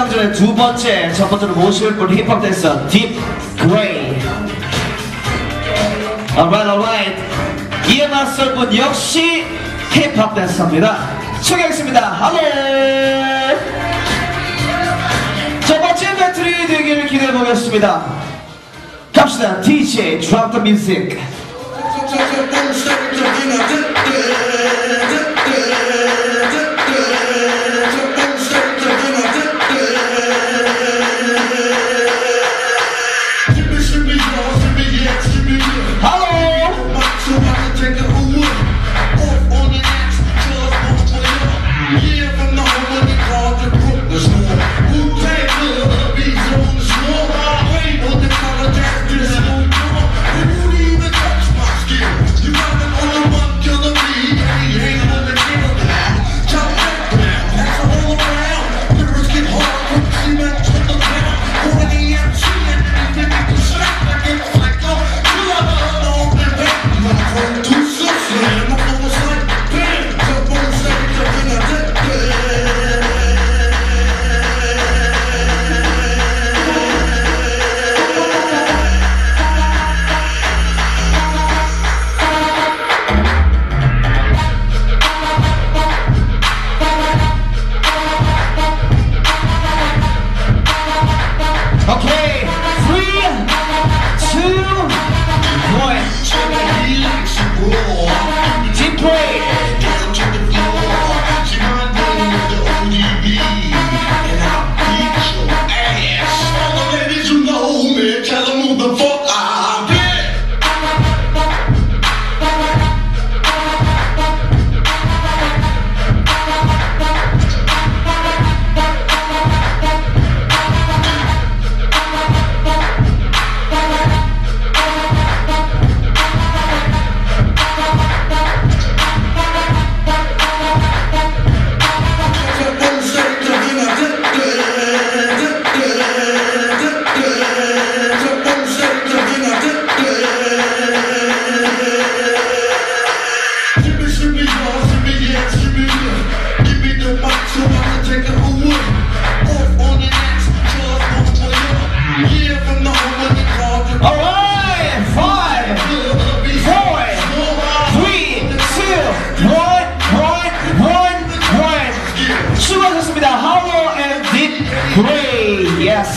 강전의 두 번째, 첫 번째로 모실 분 힙합 댄서 딥 그레이. Alright, alright. 이에 맞설 분 역시 힙합 댄서입니다. 소개하겠습니다. 할로! 첫 번째 배틀이 되기를 기대해 보겠습니다. 갑시다. DJ drop the. Gray. Yes.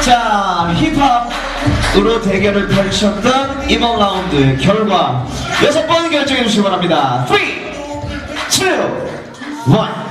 자, 힙합으로 대결을 펼쳤던 이번 라운드 결과 여섯 번 결정해 주시기 바랍니다. 3, 2, 1.